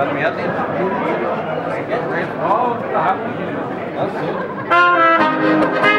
Caminhada dentro do que Volta rapidinho. Lançou.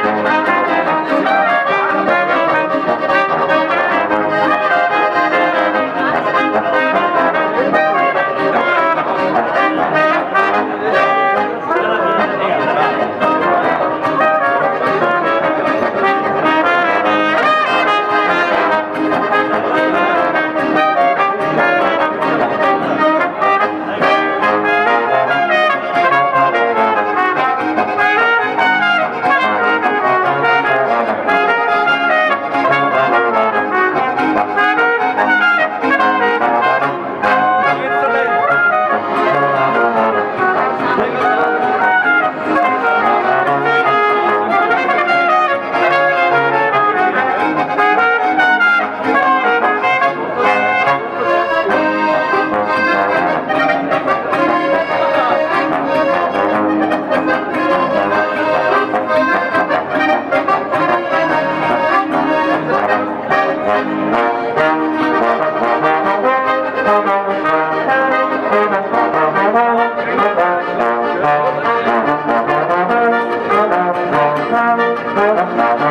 Thank you.